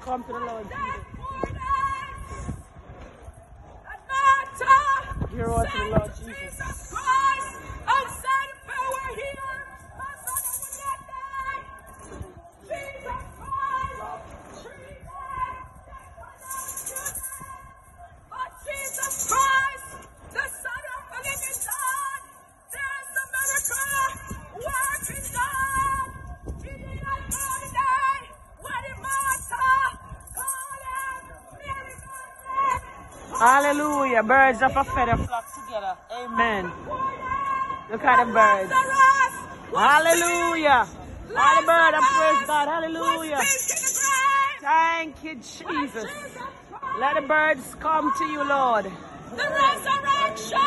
come to the Lord Jesus. Dear Lord to the Lord Jesus. Hallelujah. Birds of a feather flock together. Amen. Look at the birds. Hallelujah. All the bird and praise God. Hallelujah. Thank you, Jesus. Let the birds come to you, Lord. The resurrection!